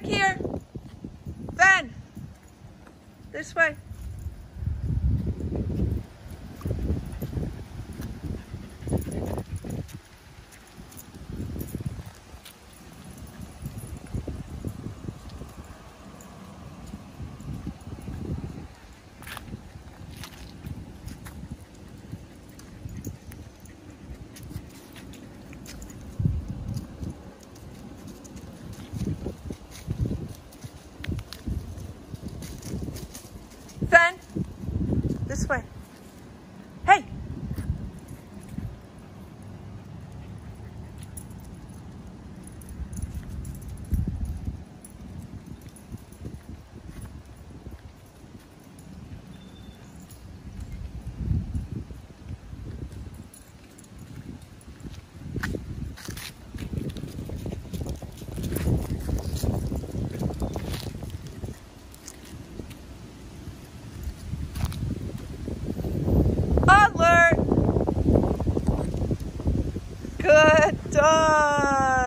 back here. Ven. This way. This way. done.